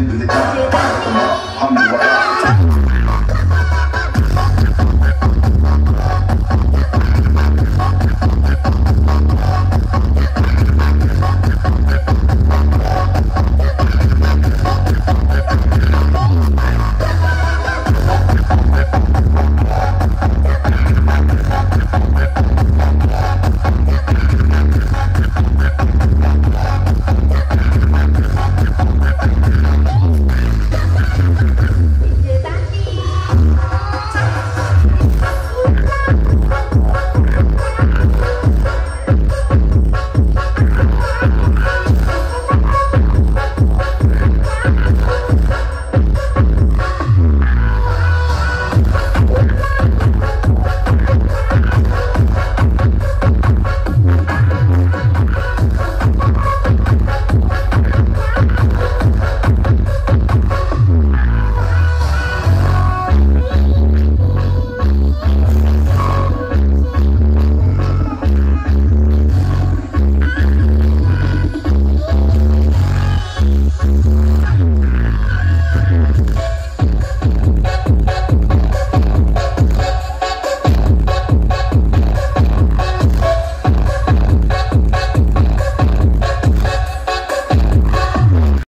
I'm the one.